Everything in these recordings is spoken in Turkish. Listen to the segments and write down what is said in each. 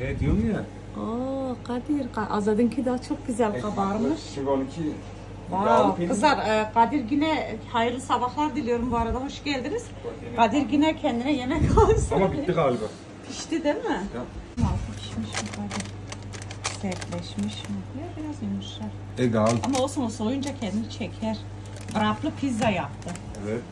Evet diyorum ya. Oo Kadir, Ka- Azad'ınki daha çok güzel kabarmış. 12 Wow. Kızlar e, Kadir yine hayırlı sabahlar diliyorum bu arada. Hoş geldiniz. Kadir yine kendine yemek alsın. Ama bitti galiba. Pişti değil mi? Ya. Altı pişmiş mi Kadir? Sertleşmiş mi? Ya biraz yumuşak. Egal. Ama olsun o soğuyunca kendini çeker. Wraplı pizza yaptı. Evet.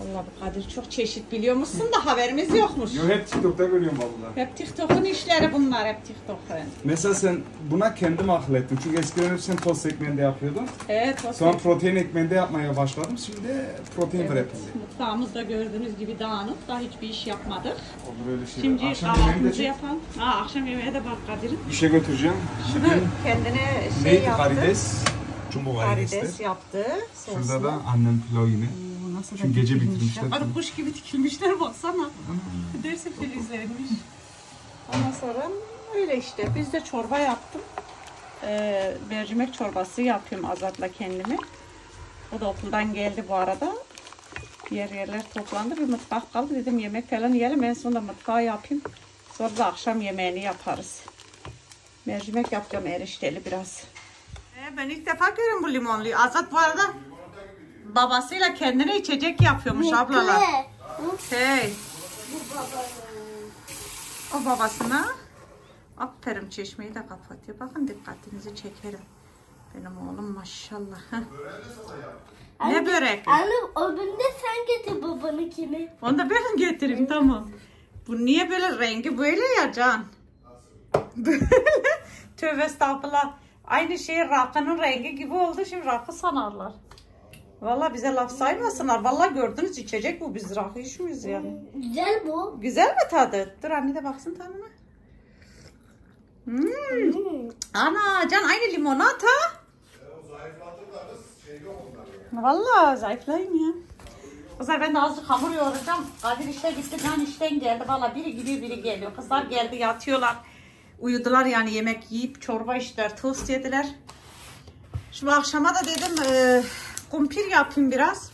Vallahi bu Kadir çok çeşit biliyor musun da haberimiz yokmuş. Yo hep TikTok'ta görüyorum vallahi. Hep TikTok'un işleri bunlar hep TikTok'un. Mesela sen buna kendim akıl ettim. Çünkü eskiden hep sen tost ekmeğinde yapıyordun. Evet o Sonra protein ekmeğinde yapmaya başladım. Şimdi protein Evet, wrap'inde. mutfağımızda gördüğünüz gibi dağınık. Daha hiçbir iş yapmadık. Olur öyle şey. Şimdi Akşam yemeğini de kahvaltımızı yapalım. Aa, akşam yemeğe de bak Kadir'in. İşe götüreceğim. Şunu kendine şey neydi yaptı. karides? Karides yaptı. Şurada soslu. da annem pilav yine. Oo, Nasıl Çünkü gece bitirmişler. Arı kuş gibi dikilmişler baksana. Dersi filizlenmiş. Ondan sonra öyle işte. Biz de çorba yaptım. Ee, mercimek çorbası yapıyorum Azat'la kendime. O da okuldan geldi bu arada. Yer yerler toplandı. Bir mutfak kaldı. Dedim yemek falan yiyelim. En sonunda mutfağı yapayım. Sonra da akşam yemeğini yaparız. Mercimek yapacağım erişteli biraz. Ee, ben ilk defa görüyorum bu limonluyu. Azat bu arada babasıyla kendine içecek yapıyormuş ablalar. Hey. O babasına. Aferin çeşmeyi de kapatıyor. Bakın dikkatinizi çekerim. Benim oğlum maşallah. Ne börek? Anne öbüründe sen getir babanınkini. Onu da ben getireyim tamam. Bu niye böyle rengi böyle ya Can? Böyle. Tövbe estağfurullah. Aynı şey rakının rengi gibi oldu. Şimdi rakı sanarlar. Vallahi bize laf saymasınlar. Vallahi gördünüz içecek bu. Biz rakı içmiyoruz yani. Güzel bu. Güzel mi tadı? Dur anne de baksın tadına. Hmm. Hmm. Ana Can aynı limonata. Vallahi zayıflayayım ya. Kızlar ben de azıcık hamur yoğuracağım. Kadir işe gitti, Can işten geldi. Vallahi biri gidiyor, biri geliyor. Kızlar geldi, yatıyorlar. Uyudular yani yemek yiyip çorba içtiler, tost yediler. Şimdi akşama da dedim e, kumpir yapayım biraz.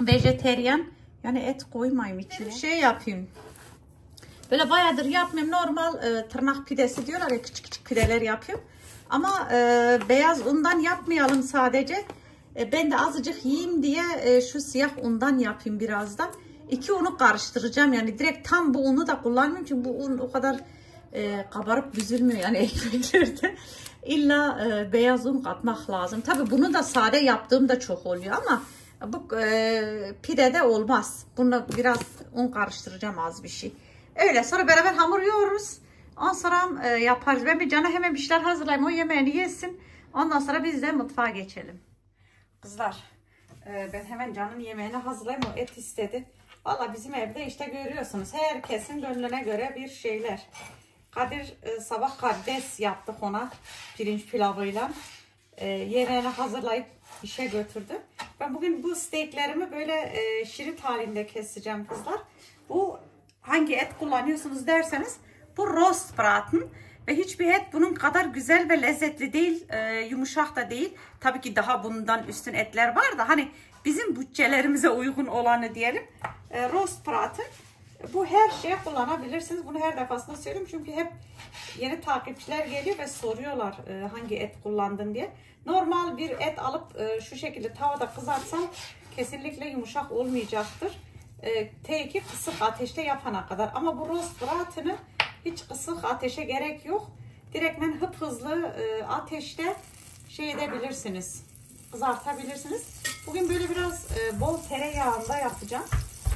Vejeteryan. Yani et koymayayım içine. Şey yapayım. Böyle bayağıdır yapmıyorum. Normal e, tırnak pidesi diyorlar ya küçük küçük pideler yapıyorum. Ama e, beyaz undan yapmayalım sadece. E, ben de azıcık yiyeyim diye e, şu siyah undan yapayım biraz da. İki unu karıştıracağım yani direkt tam bu unu da kullanmıyorum çünkü bu un o kadar e, kabarıp büzülmüyor yani ekmeklerde. İlla e, beyaz un katmak lazım. Tabi bunu da sade yaptığımda çok oluyor ama bu e, pidede olmaz. Bunu biraz un karıştıracağım az bir şey. Öyle sonra beraber hamur yoğururuz. Ondan sonra e, yaparız. Ben bir cana hemen bir şeyler hazırlayayım. O yemeğini yesin. Ondan sonra biz de mutfağa geçelim. Kızlar e, ben hemen canın yemeğini hazırlayayım. O et istedi. Valla bizim evde işte görüyorsunuz. Herkesin gönlüne göre bir şeyler. Kadir e, sabah karides yaptık ona. Pirinç pilavıyla. E, yemeğini hazırlayıp işe götürdü. Ben bugün bu steaklerimi böyle e, şirit halinde keseceğim kızlar. Bu hangi et kullanıyorsunuz derseniz bu roast braten ve hiçbir et bunun kadar güzel ve lezzetli değil, e, yumuşak da değil. Tabii ki daha bundan üstün etler var da hani bizim bütçelerimize uygun olanı diyelim. E, roast braten. Bu her şeye kullanabilirsiniz. Bunu her defasında söylüyorum çünkü hep yeni takipçiler geliyor ve soruyorlar e, hangi et kullandın diye. Normal bir et alıp e, şu şekilde tavada kızartsam kesinlikle yumuşak olmayacaktır. E, T2 kısık ateşte yapana kadar. Ama bu roast braten'ı hiç kısık ateşe gerek yok. Direktmen hıp hızlı e, ateşte şey edebilirsiniz. Kızartabilirsiniz. Bugün böyle biraz e, bol tereyağında yapacağım.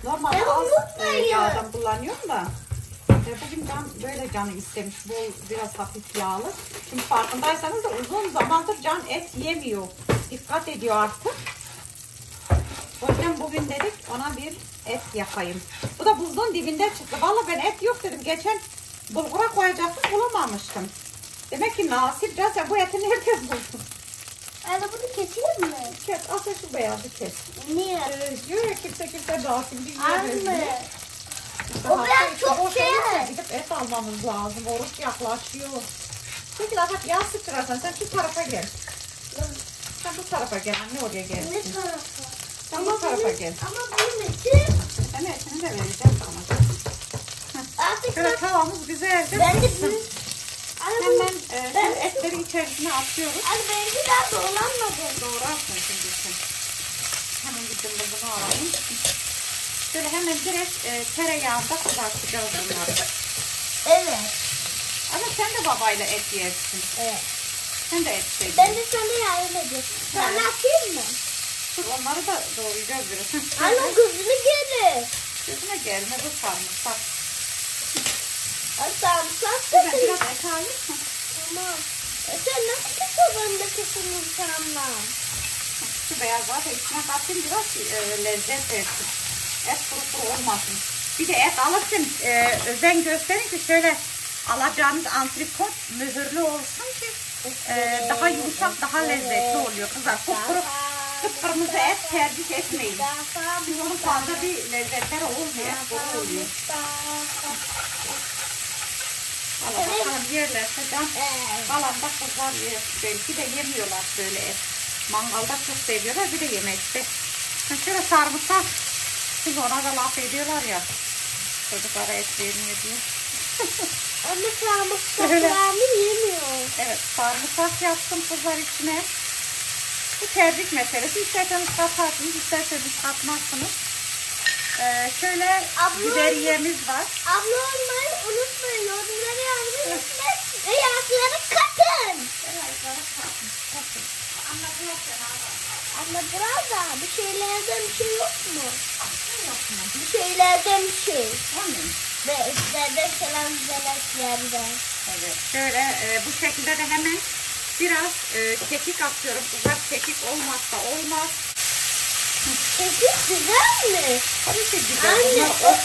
Normalde Ben az e, yağdan kullanıyorum da. E, bugün can böyle canı istemiş. Bol biraz hafif yağlı. Şimdi farkındaysanız da uzun zamandır can et yemiyor. Dikkat ediyor artık. O yüzden bugün dedik ona bir et yapayım. Bu da buzluğun dibinde çıktı. Vallahi ben et yok dedim. Geçen bulgura koyacaktım bulamamıştım. Demek ki nasip ya bu eti nerede buldun? Anne bunu keseyim mi? Kes, al sen şu beyazı kes. Niye? Ee, diyor ya kimse kimse dağıtın. Diye. Anne. İşte O hafta biraz içi çok boş şey. olursa Gidip et almamız lazım. Oruç yaklaşıyor. Peki Lahat yağ sıçrarsan sen şu tarafa gel. Sen bu tarafa gel. Anne oraya Ne gelsin. tarafı? Sen bu tarafa gel. Ama benim için Anne etini de vereceğim sana. Artık Şöyle ben, tavamız güzelce ben de ısınsın. Hemen e, ben, etleri içerisine atıyoruz. anne benimki daha dolanmadı. Doğrarsın şimdi sen. Hemen bir cımbızını alalım. Şöyle hemen direkt e, tereyağında kızartacağız bunları. Evet. Ama sen de babayla et yersin. Evet. Sen de et sevdin. Ben de sana yardım edeyim. Sana atayım mı? Dur onları da doğrayacağız biraz. Anne gözünü gelir. Gözüme gelme bu sarımsak. Ben biraz. Tamam. E sen nasıl kafanda kısmını sanma? Şu beyazları da içine katayım biraz e, lezzet versin. Et kuru kuru olmasın. Bir de et alırken e, özen gösterin ki şöyle alacağınız antrikot mühürlü olsun ki e, daha yumuşak, daha lezzetli oluyor kızlar. Kupkuru, kıpkırmızı et tercih etmeyin. Çünkü onun fazla bir lezzetleri olmuyor. Kuru oluyor. Valla bakalım yerlerse can. Kalan da kızlar yer. Belki de yemiyorlar böyle et. Mangalda çok seviyorlar bir de yemekte. Şöyle sarımsak. Siz ona da laf ediyorlar ya. Çocuklara et vermiyor diye. Ama sarımsaklarını yemiyor. Evet sarımsak yaptım kızlar içine. Bu tercih meselesi. İsterseniz katarsınız, isterseniz katmazsınız. Ee, şöyle Abla- biberiyemiz var. Abla olmayı unutmayın. Yorumları yazmayı unutmayın. Ve yazıları katın. Anne burada bir şeylerden bir şey yok mu? Bir şeylerden bir şey. Ve üstlerde selam zeleklerden. Evet. Şöyle e, bu şekilde de hemen biraz e, kekik atıyorum. Kızlar kekik olmazsa olmaz. Peki güzel mi? Tabii ki güzel. Anne, Bunlar o- ot.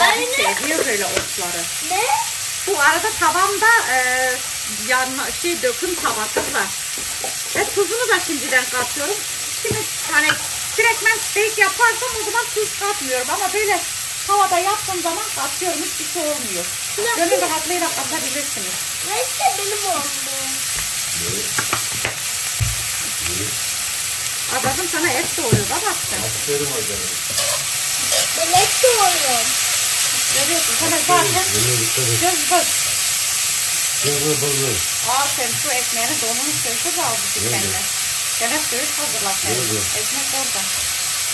Anne. seviyor böyle otları. Ne? Bu arada tavamda e, yanma, şey döküm tava kızlar. Ve tuzunu da şimdiden katıyorum. Şimdi hani direkt ben steak yaparsam o zaman tuz katmıyorum. Ama böyle tavada yaptığım zaman katıyorum. Hiçbir şey olmuyor. Gönül rahatlığıyla katabilirsiniz. Ve işte benim oldu. Adamın sana et bak sen. Aferin hocam. Melek doğuyorum. Görüyorsun sana zaten et. göz göz. Kızı bızı. Aa sen şu ekmeğini donunu söküp aldı kendine. Gene söğüş hazırla sen. Nerede? Ekmek orada.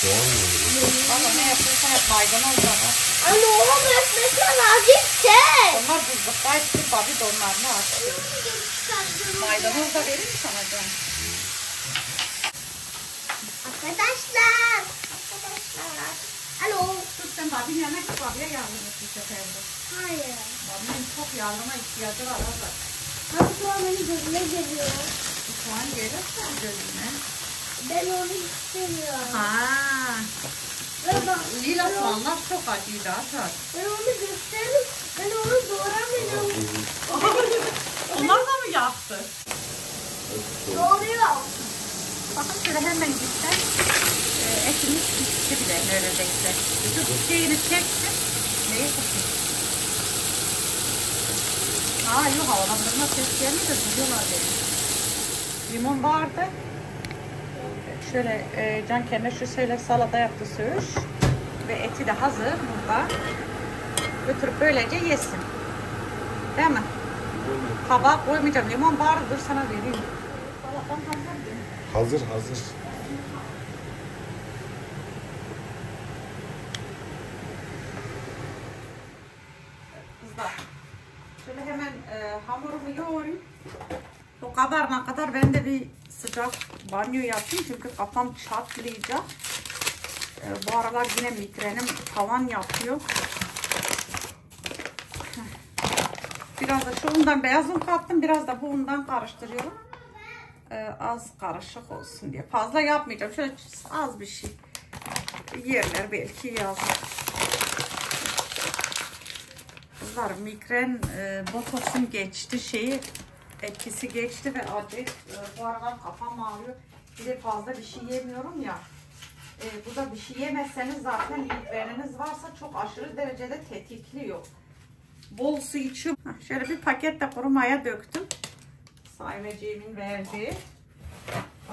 Soğan mı? Valla ne yapıyorsan hep maydanoz da var. Anne oğlum resmen azıcık çek. Onlar buzluktaydı. Bir babi donlarını açtı. Maydanoz da verir mi sana canım? Arkadaşlar. Arkadaşlar. Alo. Dur sen babinin yanına git babiye yardım et bu seferde. Hayır. Babinin çok yardıma ihtiyacı var abla. An benim gözüme geliyor. Soğan gelirse gözüne. Ben onu istemiyorum. Ha. Lila soğanlar çok acıydı atar. ben onu gösteririm. Ben onu doğramıyorum. Onlar da mı yaktı? Doğruyor. Bakın şöyle hemen gitsen e, etimiz pişti bile neredeyse. Şu şeyini çeksin. Neye koyayım? Aa yok havalandırma seslerini de duyuyorlar beni. Limon vardı. Şöyle e, Can kendine şu şöyle salata yaptı söğüş. Ve eti de hazır burada. Götürüp böylece yesin. Değil mi? Tabağa koymayacağım. Limon vardı dur sana vereyim. Salatam hazır? Hazır hazır. Kızlar. Şöyle hemen e, hamurumu yoğurayım. O kadarına kadar ben de bir sıcak banyo yapayım çünkü kafam çatlayacak. E, bu aralar yine migrenim tavan yapıyor. Biraz da şu undan beyaz un kattım. Biraz da bu undan karıştırıyorum. E, az karışık olsun diye. Fazla yapmayacağım. Şöyle az bir şey. Yerler belki yazar. Kızlar migren e, botoksum geçti şeyi etkisi geçti ve acayip e, bu aralar kafam ağrıyor. Bir de fazla bir şey yemiyorum ya. E, bu da bir şey yemezseniz zaten migreniniz varsa çok aşırı derecede tetikliyor. Bol su içiyorum. Şöyle bir paket de kuru maya döktüm. Saymeciğimin verdiği.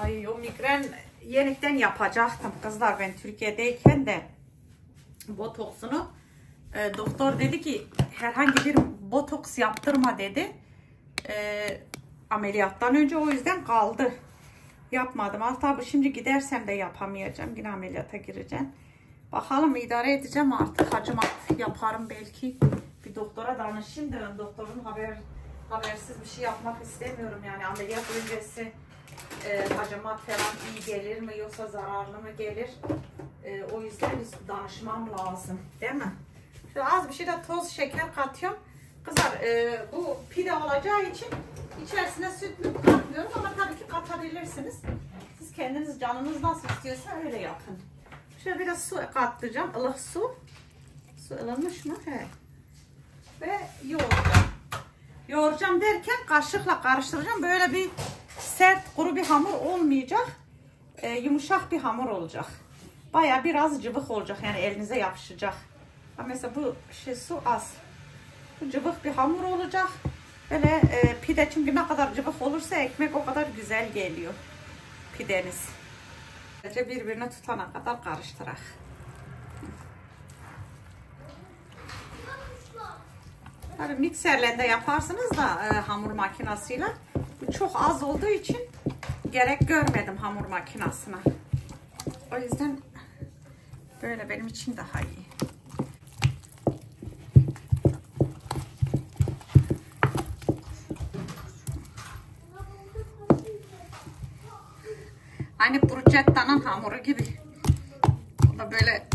Ay o migren yeniden yapacaktım kızlar ben Türkiye'deyken de botoksunu e, doktor dedi ki herhangi bir botoks yaptırma dedi. E, ameliyattan önce o yüzden kaldı. Yapmadım. Hatta bu şimdi gidersem de yapamayacağım. Yine ameliyata gireceğim. Bakalım idare edeceğim artık. Hacamat yaparım belki. Bir doktora danışayım da doktorun haber habersiz bir şey yapmak istemiyorum. Yani ameliyat öncesi e, hacamat falan iyi gelir mi yoksa zararlı mı gelir? E, o yüzden bir danışmam lazım. Değil mi? Az bir şey de toz şeker katıyorum. Kızlar e, bu pide olacağı için içerisine süt katmıyorum ama tabii ki katabilirsiniz. Siz kendiniz canınız nasıl istiyorsa öyle yapın. Şöyle biraz su katlayacağım. ılık su. Su ılınmış mı? He. Ve yoğuracağım. Yoğuracağım derken kaşıkla karıştıracağım. Böyle bir sert kuru bir hamur olmayacak. E, yumuşak bir hamur olacak. Baya biraz cıvık olacak. Yani elinize yapışacak. Ha mesela bu şey su az. Bu cıvık bir hamur olacak. Böyle e, pide çünkü ne kadar cıvık olursa ekmek o kadar güzel geliyor. Pideniz. Sadece birbirine tutana kadar karıştırak. Tabii mikserle de yaparsınız da e, hamur makinasıyla. Bu çok az olduğu için gerek görmedim hamur makinasına. O yüzden böyle benim için daha iyi. Aynı bruschetta'nın hamuru gibi. O da böyle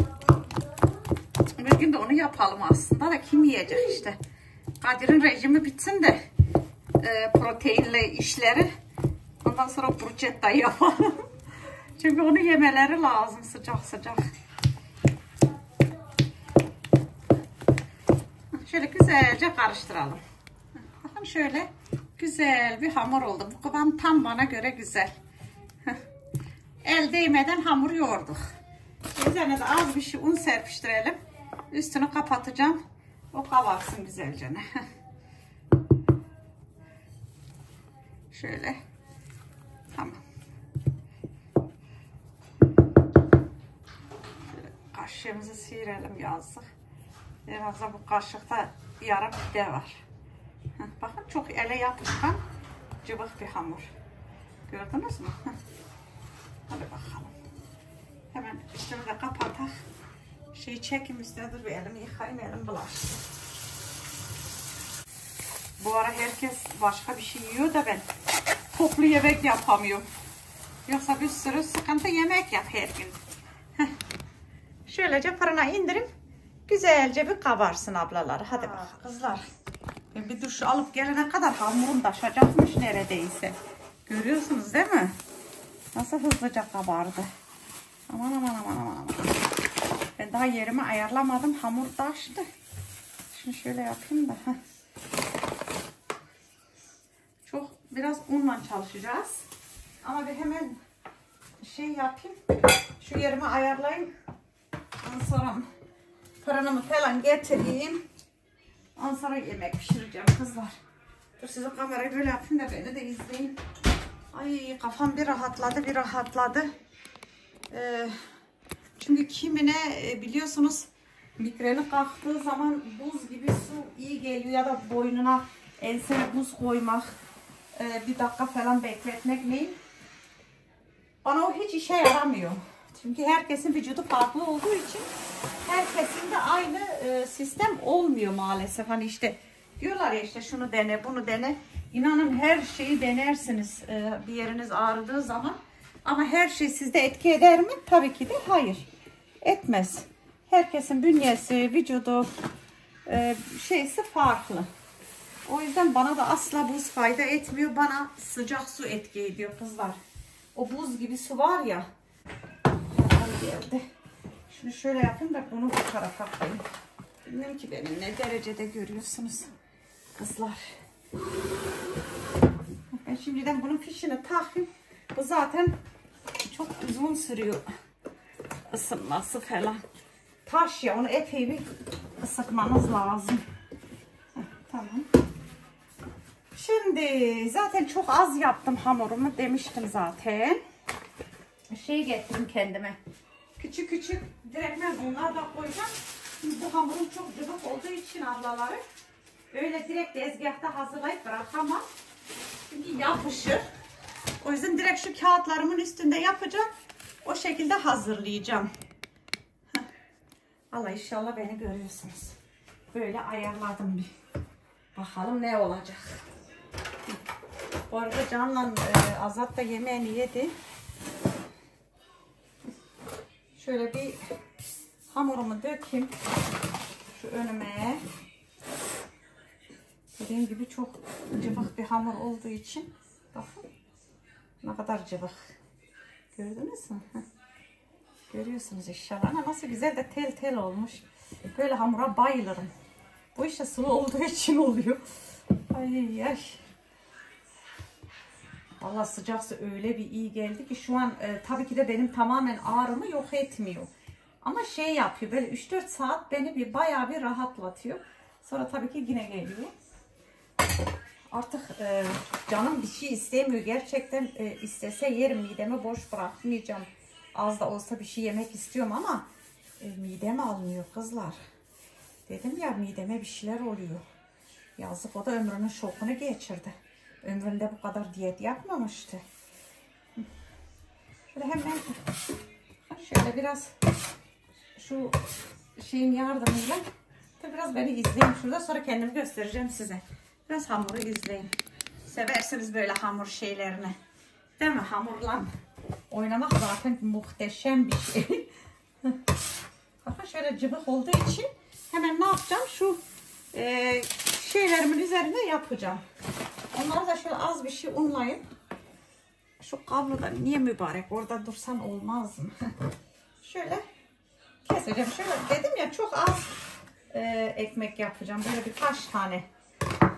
bir gün de onu yapalım aslında da kim yiyecek işte. Kadir'in rejimi bitsin de e, proteinle işleri ondan sonra bruschetta yapalım. Çünkü onu yemeleri lazım sıcak sıcak. Şöyle güzelce karıştıralım. Bakın şöyle güzel bir hamur oldu. Bu kıvam tam bana göre güzel. El değmeden hamur yoğurduk. Üzerine de az bir şey un serpiştirelim. Üstünü kapatacağım. O kavarsın güzelce. Şöyle. Tamam. Şöyle kaşığımızı sıyıralım yazdık. En azından bu kaşıkta yarım pide var. Bakın çok ele yapışkan cıvık bir hamur. Gördünüz mü? Hadi bakalım. Hemen üstünü de kapatak. Şeyi çekim dur bir elimi yıkayayım elim bulaşsın. Bu ara herkes başka bir şey yiyor da ben toplu yemek yapamıyorum. Yoksa bir sürü sıkıntı yemek yap her gün. Heh. Şöylece fırına indirim. Güzelce bir kabarsın ablalar. Hadi bakalım. Kızlar. Ben bir duş alıp gelene kadar hamurum taşacakmış neredeyse. Görüyorsunuz değil mi? Nasıl hızlıca kabardı. Aman aman aman aman aman. Daha yerimi ayarlamadım. Hamur taştı. Şimdi şöyle yapayım da. Çok biraz unla çalışacağız. Ama bir hemen şey yapayım. Şu yerimi ayarlayayım. Ondan sonra fırınımı falan getireyim. Ondan sonra yemek pişireceğim kızlar. Dur size kamerayı böyle yapayım da beni de izleyin. Ay kafam bir rahatladı bir rahatladı. Ee, çünkü kimine e, biliyorsunuz migreni kalktığı zaman buz gibi su iyi geliyor ya da boynuna ensene buz koymak e, bir dakika falan bekletmek neyin? Bana o hiç işe yaramıyor. Çünkü herkesin vücudu farklı olduğu için herkesin de aynı e, sistem olmuyor maalesef. Hani işte diyorlar ya işte şunu dene bunu dene. İnanın her şeyi denersiniz bir yeriniz ağrıdığı zaman. Ama her şey sizde etki eder mi? Tabii ki de hayır. Etmez. Herkesin bünyesi, vücudu e, şeysi farklı. O yüzden bana da asla buz fayda etmiyor. Bana sıcak su etki ediyor kızlar. O buz gibi su var ya. Geldi. Şunu şöyle yapayım da bunu bu tarafa koyayım. Bilmiyorum ki benim ne derecede görüyorsunuz kızlar. Ben şimdiden bunun fişini takayım. Bu zaten çok uzun sürüyor ısınması falan. Taş ya onu epey bir ısıtmanız lazım. Tamam. Şimdi zaten çok az yaptım hamurumu demiştim zaten. Şey getirdim kendime. Küçük küçük direktmen bunlar da koyacağım. Şimdi bu hamurum çok cıvık olduğu için ablaları öyle direkt tezgahta hazırlayıp bırakamam. Çünkü yapışır. O yüzden direkt şu kağıtlarımın üstünde yapacağım. O şekilde hazırlayacağım. Allah inşallah beni görüyorsunuz. Böyle ayarladım bir. Bakalım ne olacak. Bu arada Can'la e, Azat da yemeğini yedi. Şöyle bir hamurumu dökeyim. Şu önüme. Dediğim gibi çok cıvık bir hamur olduğu için bakın ne kadar cıvık. Gördünüz mü? Görüyorsunuz inşallah. Ama nasıl güzel de tel tel olmuş. Böyle hamura bayılırım. Bu işte sıvı olduğu için oluyor. Ay ay. Valla sıcaksa öyle bir iyi geldi ki şu an e, tabii ki de benim tamamen ağrımı yok etmiyor. Ama şey yapıyor böyle 3-4 saat beni bir bayağı bir rahatlatıyor. Sonra tabii ki yine geliyor. Artık e, canım bir şey istemiyor. Gerçekten e, istese yerim midemi boş bırakmayacağım. Az da olsa bir şey yemek istiyorum ama e, midem almıyor kızlar. Dedim ya mideme bir şeyler oluyor. Yazık o da ömrünün şokunu geçirdi. Ömründe bu kadar diyet yapmamıştı. Şöyle hemen şöyle biraz şu şeyin yardımıyla biraz beni izleyin şurada sonra kendimi göstereceğim size. Biraz hamuru izleyin. Seversiniz böyle hamur şeylerini. Değil mi? Hamurla oynamak zaten muhteşem bir şey. Bakın şöyle cıvık olduğu için hemen ne yapacağım? Şu e, şeylerimin üzerine yapacağım. Onları da şöyle az bir şey unlayıp şu kabloda niye mübarek orada dursan olmaz mı? şöyle keseceğim. Şöyle dedim ya çok az e, ekmek yapacağım. Böyle birkaç tane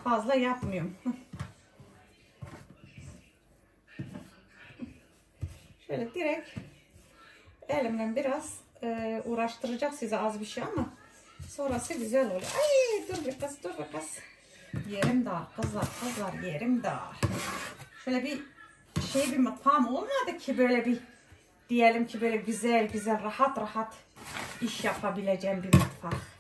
fazla yapmıyorum. Şöyle direkt elimden biraz e, uğraştıracak size az bir şey ama sonrası güzel oluyor. Ay dur bir kız dur bir kız. Yerim daha kızlar kızlar yerim daha. Şöyle bir şey bir mutfağım olmadı ki böyle bir diyelim ki böyle güzel güzel rahat rahat iş yapabileceğim bir mutfak.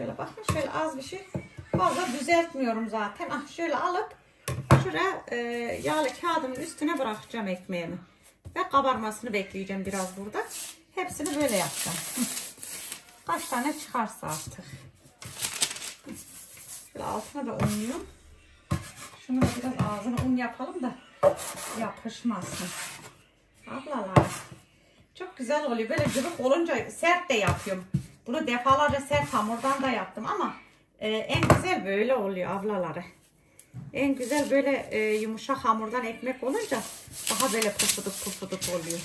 Şöyle bakın şöyle az bir şey fazla düzeltmiyorum zaten. Ah şöyle alıp şuraya e, yağlı kağıdın üstüne bırakacağım ekmeğimi. Ve kabarmasını bekleyeceğim biraz burada. Hepsini böyle yapacağım. Kaç tane çıkarsa artık. Şöyle altına da unluyorum. Şunu biraz ağzına un yapalım da yapışmasın. Ablalar. Çok güzel oluyor. Böyle cıvık olunca sert de yapıyorum. Bunu defalarca sert hamurdan da yaptım ama e, en güzel böyle oluyor ablaları. En güzel böyle e, yumuşak hamurdan ekmek olunca daha böyle pufuduk pufuduk oluyor.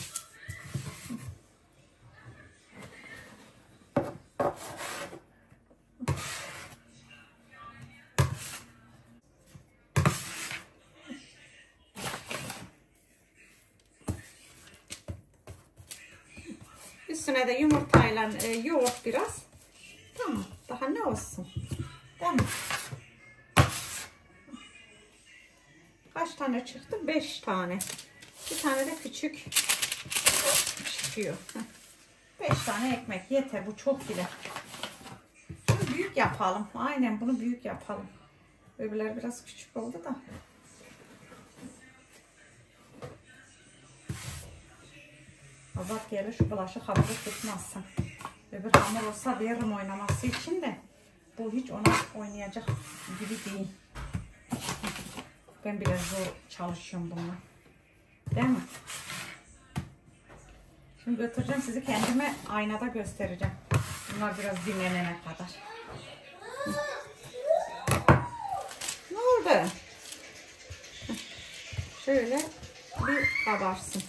Üstüne de yumurtayla e, yoğurt biraz. Tamam. Daha ne olsun? Değil? Kaç tane çıktı? 5 tane. Bir tane de küçük çıkıyor. 5 tane ekmek yeter. Bu çok bile. Şunu büyük yapalım. Aynen bunu büyük yapalım. Öbürler biraz küçük oldu da. Azat gelir şu bulaşık hamuru tutmazsın. Öbür hamur olsa veririm oynaması için de. Bu hiç ona oynayacak gibi değil. Ben biraz zor çalışıyorum bununla. Değil mi? Şimdi götüreceğim sizi kendime aynada göstereceğim. Bunlar biraz dinlenene kadar. Ne oldu? Şöyle bir kabarsın.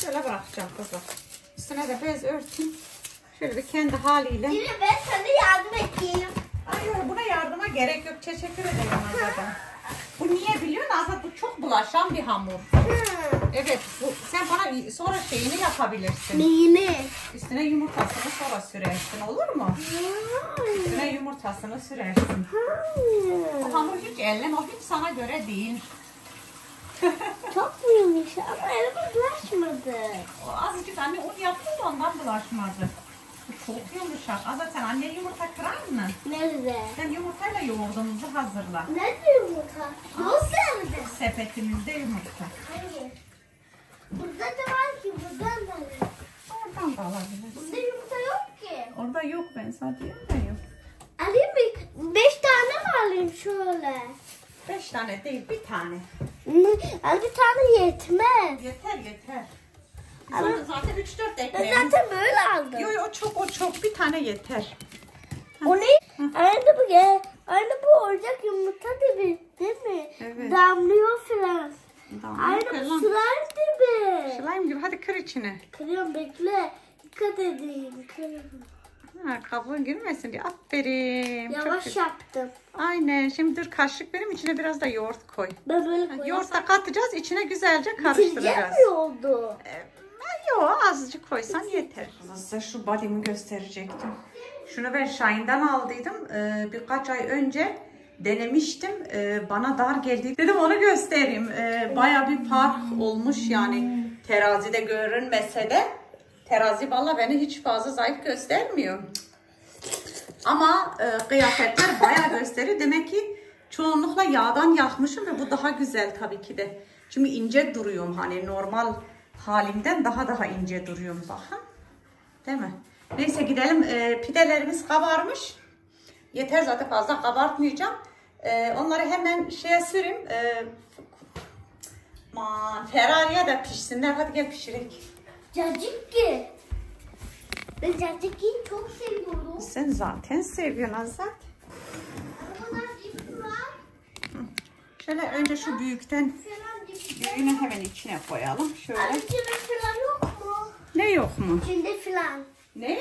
Şöyle bırakacağım kızlar. Üstüne de bez örtün. Şöyle bir kendi haliyle. Yine ben sana yardım edeyim. Ay yok buna yardıma gerek yok. Teşekkür ederim Azat'a. Bu niye biliyorsun Azat? Bu çok bulaşan bir hamur. Evet bu, sen bana sonra şeyini yapabilirsin. Neyini? Üstüne yumurtasını sonra sürersin olur mu? Üstüne yumurtasını sürersin. Bu hamur hiç elleme o hiç sana göre değil. Çok muymuş ama elime bulaşma. bulaşmadı. O anne un yaptı da ondan bulaşmadı. Bu çok yumuşak. Azat sen anne yumurta kırar mı? Nerede? Sen yumurtayla yoğurdumuzu hazırla. Nerede yumurta? Yok nerede? Sepetimizde yumurta. Hayır. Burada da var ki buradan da var. Oradan da alabiliriz. Burada yumurta yok ki. Orada yok ben diyorum da yok. Alayım mı? Beş tane mi alayım şöyle? Beş tane değil bir tane. Al bir tane yetmez. Yeter yeter. Biz Ama- zaten 3-4 Ben ekmeğimiz. zaten böyle aldım. Yok yok o çok o çok bir tane yeter. O ne? Aynı bu ya. Aynı bu olacak yumurta gibi değil mi? Evet. Damlıyor filan. Tamam. Aynı bu slime gibi. Slime gibi hadi kır içine. Kırıyorum bekle. Dikkat edin. Kırıyorum. Ha, kabuğun girmesin diye. Aferin. Yavaş yaptım. Aynen. Şimdi dur kaşık benim içine biraz da yoğurt koy. Ben böyle Ha, koyarsam Yoğurt da katacağız. içine güzelce karıştıracağız. mi oldu? Yok azıcık koysan yeter. Size şu body'mi gösterecektim. Şunu ben Shine'dan aldıydım. Ee, birkaç ay önce denemiştim. Ee, bana dar geldi. Dedim onu göstereyim. Ee, Baya bir fark olmuş yani. Terazide görünmese de. Terazi valla beni hiç fazla zayıf göstermiyor. Ama e, kıyafetler bayağı gösteriyor. Demek ki çoğunlukla yağdan yakmışım ve bu daha güzel tabii ki de. Çünkü ince duruyorum hani normal halimden daha daha ince duruyorum bakın. Değil mi? Neyse gidelim. E, pidelerimiz kabarmış. Yeter zaten fazla kabartmayacağım. E, onları hemen şeye süreyim. E, Ferrari'ye de pişsinler. Hadi gel pişirelim. Cacıkki. Ben cacıkkiyi çok seviyorum. Sen zaten seviyorsun Azat. Şöyle önce şu büyükten büyüğünü hemen içine koyalım. Şöyle. Abi içinde falan yok mu? Ne yok mu? İçinde falan. Ne?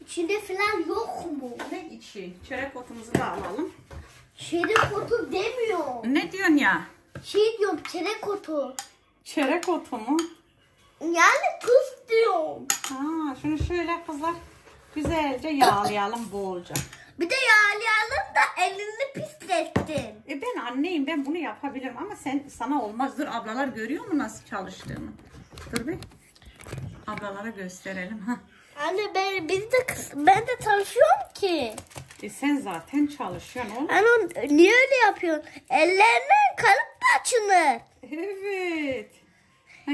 İçinde falan yok mu? Ne içi? Çörek otumuzu da alalım. Çörek otu demiyor. Ne diyorsun ya? Şey diyorum çörek otu. Çörek otu mu? Yani kız diyorum. Ha, şunu şöyle kızlar güzelce yağlayalım bolca. Bir de yağlayalım da elini pislettin. E ben anneyim ben bunu yapabilirim ama sen sana olmaz. Dur ablalar görüyor mu nasıl çalıştığımı? Dur bir. Ablalara gösterelim. ha. Anne ben biz de kız, ben de çalışıyorum ki. E sen zaten çalışıyorsun oğlum. Anne niye öyle yapıyorsun? Ellerine kalıp açılır. Evet.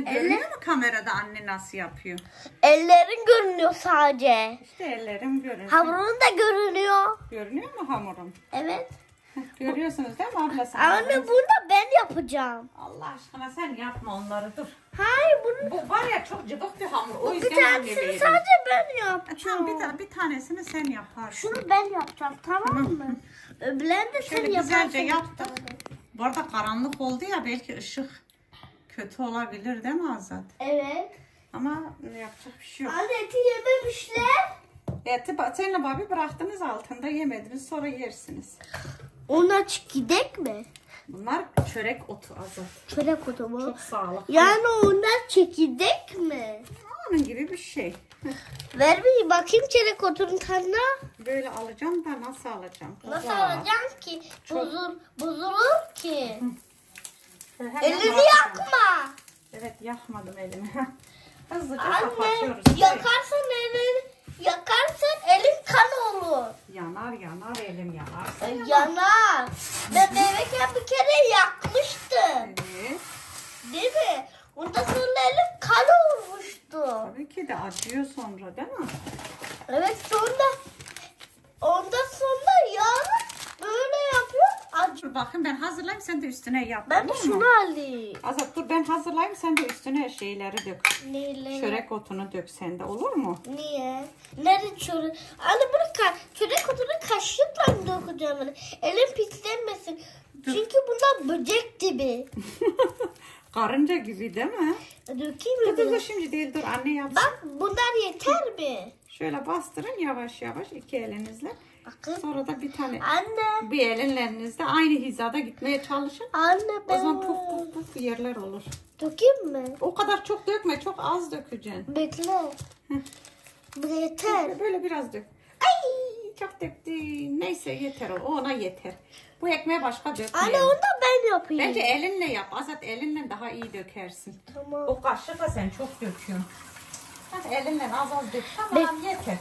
Ha, görünüyor mu kamerada anne nasıl yapıyor? Ellerin görünüyor sadece. İşte ellerim görünüyor. Hamurun da görünüyor. Görünüyor mu hamurum? Evet. Görüyorsunuz değil mi ablası? Anne bunu da ben yapacağım. Allah aşkına sen yapma onları dur. Hayır bunu Bu var ya çok cıvık bir hamur. O bir yüzden anne tanesini veririm. sadece ben Tamam yapacağım. bir, ta- bir tanesini sen yaparsın. Şunu ben yapacağım tamam mı? Öbürlerini de sen Şöyle yaparsın. güzelce yaptık. Bu arada karanlık oldu ya belki ışık kötü olabilir değil mi Azat? Evet. Ama yapacak bir şey yok. Anne eti yememişler. Eti senle babi bıraktınız altında yemediniz sonra yersiniz. Ona çık gidek mi? Bunlar çörek otu Azat. Çörek otu mu? Çok sağlıklı. Yani onlar çekirdek mi? Onun gibi bir şey. Ver bir bakayım çörek otunun tadına. Böyle alacağım da nasıl alacağım? Nasıl Kızlar. alacağım ki? Bozul, bozulur ki. Elini yakma. Evet yakmadım elimi. Hızlıca Anne kapatıyoruz. yakarsan elin, yakarsan elin kan olur. Yanar yanar elim yanar. E, Yanar. Ben bebekken bir kere yakmıştım. Evet. Değil mi? Ondan sonra elim kan olmuştu. Tabii ki de acıyor sonra değil mi? Evet sonra ondan sonra yarın böyle yapıyor. Acı. Dur bakın ben hazırlayayım sen de üstüne yap. Ben de olur şunu mu? alayım. Azat dur ben hazırlayayım sen de üstüne şeyleri dök. Neyle? Çörek otunu dök sen de olur mu? Niye? Nerede çörek? Anne bunu ka çörek otunu kaşıkla mı dökeceğim ben? Elim pislenmesin. Çünkü bunlar böcek gibi. Karınca gibi değil mi? Dökeyim Dur mi? dur dur şimdi değil dur anne yapsın. Bak bunlar yeter mi? Şöyle bastırın yavaş yavaş iki elinizle. Bakın. Sonra da bir tane Anne. bir elinlerinizle aynı hizada gitmeye çalışın. Anne O ben zaman puf puf puf yerler olur. dökeyim mi? O kadar çok dökme çok az dökeceksin. Bekle. Bu yeter. Böyle biraz dök. Ay çok döktün. Neyse yeter o. o Ona yeter. Bu ekmeğe başka Anne dökmeyelim. onu da ben yapayım. Bence elinle yap. Azat elinle daha iyi dökersin. Tamam. O kaşıkla sen çok döküyorsun. Hadi elinle az az dök. Tamam yeter.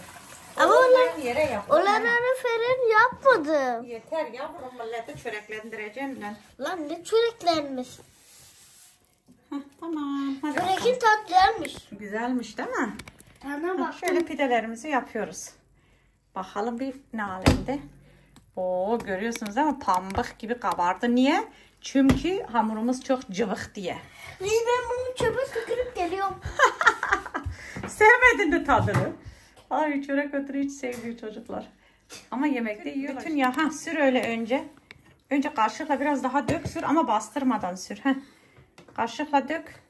Ama onlar- yere yap. Onları fren yapmadım. Yeter yavrum millete çöreklendireceğim lan. Lan ne çöreklenmiş. Heh, tamam. Hadi Çörekin tatlılarmış. Güzelmiş değil mi? Bana bak. Şöyle pidelerimizi yapıyoruz. Bakalım bir ne alemde. Oo görüyorsunuz mi? Pambık gibi kabardı. Niye? Çünkü hamurumuz çok cıvık diye. İyi ben bunu çöpe tükürüp geliyorum. Sevmedin de tadını. Ay çörek ötürü hiç sevmiyor çocuklar. Ama yemekte yiyorlar. Bütün ya ha sür öyle önce. Önce kaşıkla biraz daha dök sür ama bastırmadan sür. Heh. Kaşıkla dök.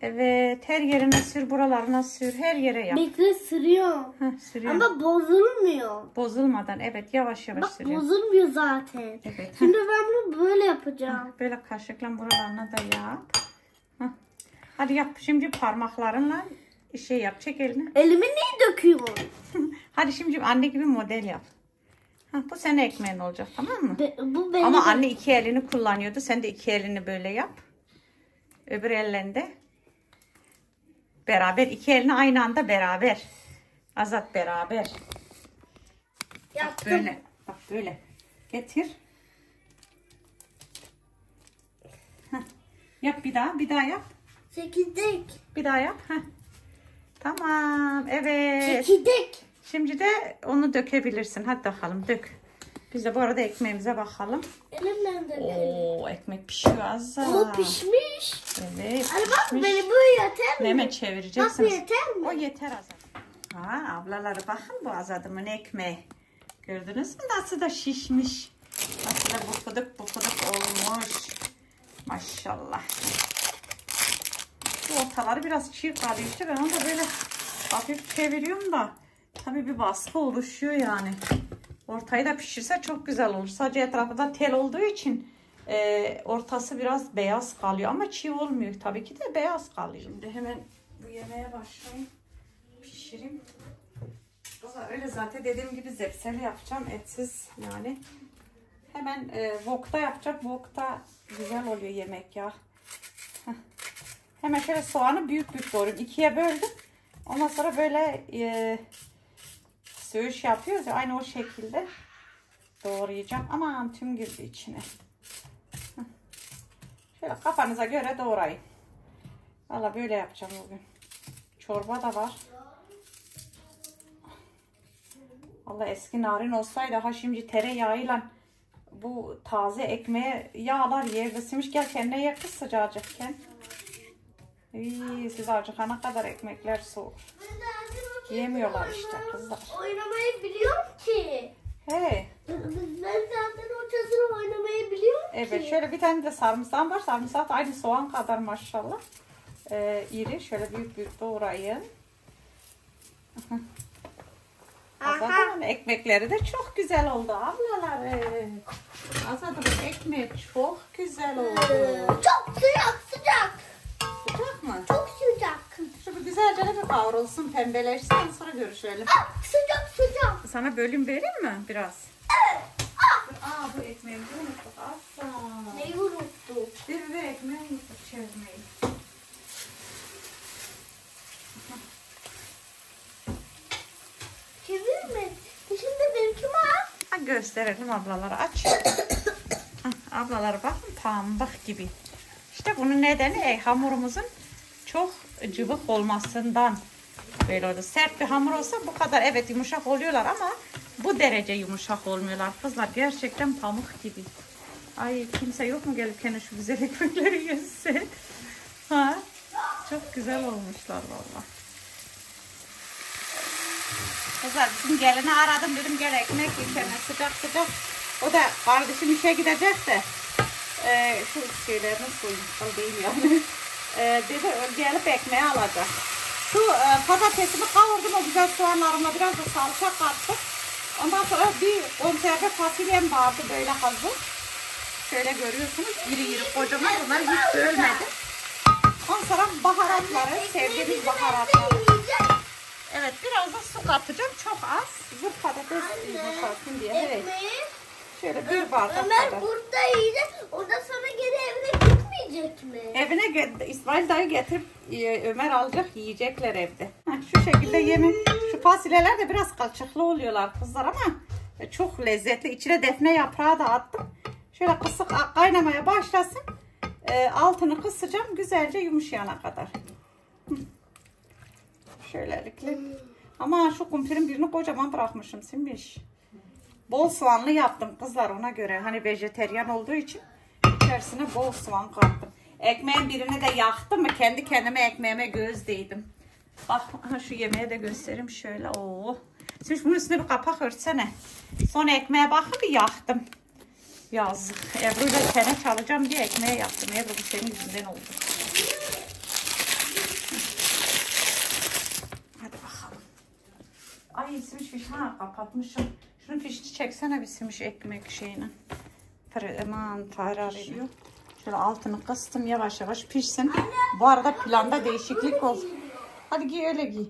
Evet her yerine sür buralarına sür her yere yap. Bekle sürüyor. Heh, sürüyorum. Ama bozulmuyor. Bozulmadan evet yavaş yavaş Bak sürüyorum. bozulmuyor zaten. Evet. Şimdi ben bunu böyle yapacağım. Böyle kaşıkla buralarına da yap. Heh. Hadi yap. Şimdi parmaklarınla şey yap. Çek elini. Elimi niye döküyorsun? Hadi şimdi anne gibi model yap. Heh, bu senin ekmeğin olacak tamam mı? Be- bu benim. Ama anne iki elini kullanıyordu. Sen de iki elini böyle yap. Öbür elinde. Beraber. iki elini aynı anda beraber. Azat beraber. Bak Yaptım. böyle. Bak böyle. Getir. Heh. Yap bir daha. Bir daha yap. Çekirdek. Bir daha yap. Heh. Tamam. Evet. Çekirdek. Şimdi de onu dökebilirsin. Hadi bakalım dök. Biz de bu arada ekmeğimize bakalım. Elimle dökelim. Oo ekmek pişiyor az. O pişmiş. Evet. Hadi bak beni bu yeter mi? Hemen Bak bu çevireceksiniz. yeter mi? O yeter Azat. Ha ablaları bakın bu Azad'ımın ekmeği. Gördünüz mü nasıl da şişmiş. Nasıl da bufuduk bufuduk olmuş. Maşallah. Şu ortaları biraz çiğ kalıyor işte ben onu da böyle hafif çeviriyorum da tabii bir baskı oluşuyor yani. Ortayı da pişirse çok güzel olur. Sadece etrafı da tel olduğu için e, ortası biraz beyaz kalıyor ama çiğ olmuyor tabii ki de beyaz kalıyor. Şimdi hemen bu yemeğe başlayayım. Pişireyim. Valla öyle zaten dediğim gibi zepseli yapacağım etsiz yani. Hemen e, wok'ta yapacağım. Wok'ta güzel oluyor yemek ya. Hemen şöyle soğanı büyük büyük doğruyorum. İkiye böldüm. Ondan sonra böyle e, söğüş yapıyoruz ya aynı o şekilde doğrayacağım. Aman tüm girdi içine. Şöyle kafanıza göre doğrayın. Valla böyle yapacağım bugün. Çorba da var. Valla eski narin olsaydı ha şimdi tereyağıyla bu taze ekmeğe yağlar yerleşmiş. Gel kendine ye kız sıcacıkken. İyi, siz acıkana kadar ekmekler soğuk. Yemiyorlar işte kızlar. Oynamayı biliyorum ki. Hey. Ben zaten o çadırı oynamayı biliyorum ki. Evet şöyle bir tane de sarımsağım var. Sarımsak aynı soğan kadar maşallah. Ee, iri. Şöyle büyük büyük doğrayın. Azadın ekmekleri de çok güzel oldu ablaları. Azadın ekmek çok güzel oldu. Çok sıcak. Sıcak güzelce de bir kavrulsun pembeleşsin sonra görüşelim. Ah, sıcak sıcak. Sana bölüm vereyim mi biraz? Aa bu ekmeğimizi unuttuk asla. Neyi unuttuk? Bir ver ekmeği unuttuk çevirmeyi. Çevirme. Şimdi benimki var. Ha, gösterelim ablalara aç. Hah, ablalara bakın pambık gibi. İşte bunun nedeni e, hamurumuzun çok cıvık olmasından böyle oldu. Sert bir hamur olsa bu kadar evet yumuşak oluyorlar ama bu derece yumuşak olmuyorlar. Kızlar gerçekten pamuk gibi. Ay kimse yok mu gelip kendi şu güzel ekmekleri yese? Ha? Çok güzel olmuşlar vallahi. Kızlar bizim gelini aradım dedim gel ekmek yiyeceğim sıcak sıcak. O da kardeşim işe gidecek de e, şu şeylerini koymuşlar değil yani. E, dedi gelip ekmeği alacak. Şu e, patatesimi kavurdum o güzel soğanlarımla biraz da salça kattım. Ondan sonra bir konserve fasulyem vardı böyle hazır. Şöyle görüyorsunuz iri iri kocaman bunları hiç bölmedim. Ondan sonra baharatları sevdiğimiz baharatları. Evet biraz da su katacağım. Çok az. Bu patates yumuşasın diye. Evet. Şöyle bir bardak Ömer kadar. burada yiyecek. Ondan sonra geri evine gitmeyecek mi? Evine İsmail dayı getirip e, Ömer alacak yiyecekler evde. Şu şekilde yemek. Şu fasulyeler de biraz kalçıklı oluyorlar kızlar ama e, çok lezzetli. İçine defne yaprağı da attım. Şöyle kısık kaynamaya başlasın. E, altını kısacağım güzelce yumuşayana kadar. Şöylelikle. Ama şu kumpirin birini kocaman bırakmışım Simbiş. Bol soğanlı yaptım kızlar ona göre. Hani vejeteryan olduğu için içerisine bol soğan kattım. Ekmeğin birini de yaktım mı kendi kendime ekmeğime göz değdim. Bak şu yemeği de göstereyim şöyle. Oo. Şimdi bunun üstüne bir kapak örtsene. Son ekmeğe bakın bir yaktım. Yazık. Ebru'yla tene çalacağım diye ekmeğe yaktım. Ebru bu senin yüzünden oldu. Hadi bakalım. Ay simiş fiş ha kapatmışım. Şunun fişini çeksene bir simiş ekmek şeyini. Aman tarar ediyor. Şöyle altını kıstım yavaş yavaş pişsin. Bu arada planda değişiklik oldu. Hadi giy öyle giy.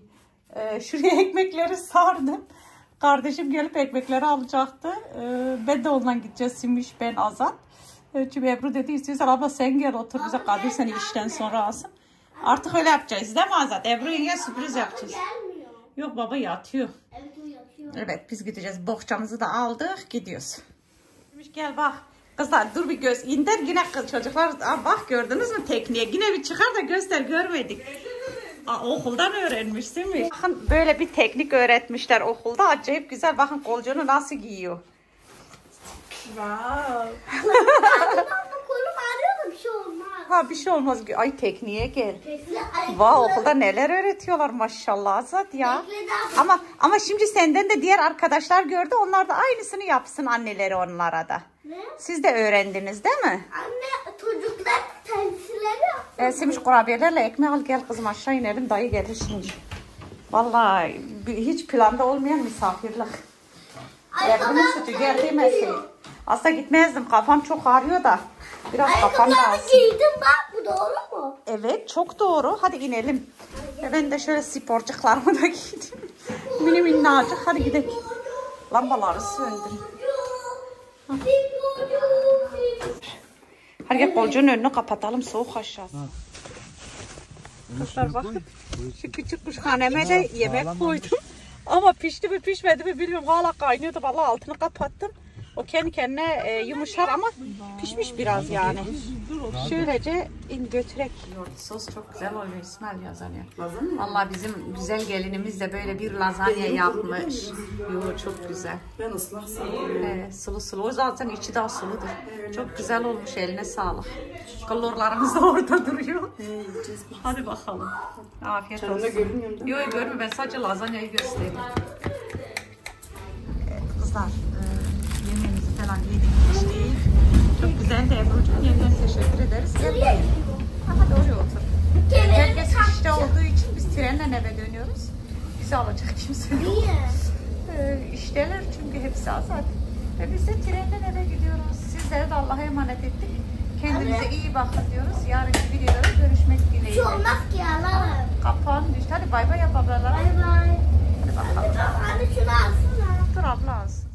Ee, şuraya ekmekleri sardım. Kardeşim gelip ekmekleri alacaktı. Ee, ben de ondan gideceğiz Simiş ben Azat. Ee, çünkü Ebru dedi istiyorsan abla sen gel otur bize Kadir seni işten sonra alsın. Artık öyle yapacağız değil mi Azat? Ebru yenge sürpriz yapacağız. Yok baba yatıyor. Evet o yapıyor. Evet biz gideceğiz. Bohçamızı da aldık. Gidiyoruz. Demiş gel bak. Kızlar dur bir göz indir. Yine kız çocuklar Aa, bak gördünüz mü tekniğe? Yine bir çıkar da göster görmedik. Aa, okuldan öğrenmişsin mi? Bakın böyle bir teknik öğretmişler okulda. Acayip güzel. Bakın kolcuğunu nasıl giyiyor. Wow. Ama kolum ağrıyor da bir şey olmaz. Ha bir şey olmaz. Ay tekniğe gel. Vay okulda neler öğretiyorlar maşallah Azat ya. Ama ama şimdi senden de diğer arkadaşlar gördü. Onlar da aynısını yapsın anneleri onlara da. Ne? Siz de öğrendiniz değil mi? Anne çocuklar temsilleri Ee, Semiş kurabiyelerle ekmeği al gel kızım aşağı inelim dayı gelir şimdi. Vallahi hiç planda olmayan misafirlik. Ebru'nun suçu geldi mesleği. Aslında gitmezdim kafam çok ağrıyor da. Biraz Ayakkabılarını dağılsın. giydim bak bu doğru mu? Evet çok doğru. Hadi inelim. Ve ben de şöyle sporcuklarımı da giydim. Mini minnacık. Hadi gidelim. Lambaları söndürün. Hadi gel kolcuğun önünü kapatalım. Soğuk aşağısı. Kızlar bakın. Şu küçük kuşhaneme de yemek koydum. Ama pişti mi pişmedi mi bilmiyorum. Hala kaynıyordu. Vallahi altını kapattım. O kendi kendine e, yumuşar ama pişmiş biraz yani. Şöylece in götürek. Yoğurt sos çok güzel oluyor İsmail yazanıyor. Vallahi bizim güzel gelinimiz de böyle bir lazanya yapmış. Yoğurt çok güzel. Ben ıslak. Evet, sulu sulu. O zaten içi daha suludur. Çok güzel olmuş eline sağlık. Kalorlarımız da orada duruyor. Hadi bakalım. Afiyet olsun. Yok görme ben sadece lazanyayı göstereyim. Kızlar falan yedik içtik. Çok güzel de Ebru'cum yeniden teşekkür ederiz. Gel bakayım. Ha, Hadi oraya otur. Herkes işte olduğu için biz trenle eve dönüyoruz. Bizi alacak kimse yok. Niye? Ee, işteler çünkü hepsi azat. Ve biz de trenle eve gidiyoruz. Sizlere de Allah'a emanet ettik. Kendinize iyi bakın diyoruz. Yarınki videoda görüşmek dileğiyle. olmaz ki alalım. Kapağın düştü. Hadi bay bay yap ablalara. Bay bay. Hadi bakalım. Anne şunu alsana. Dur abla az.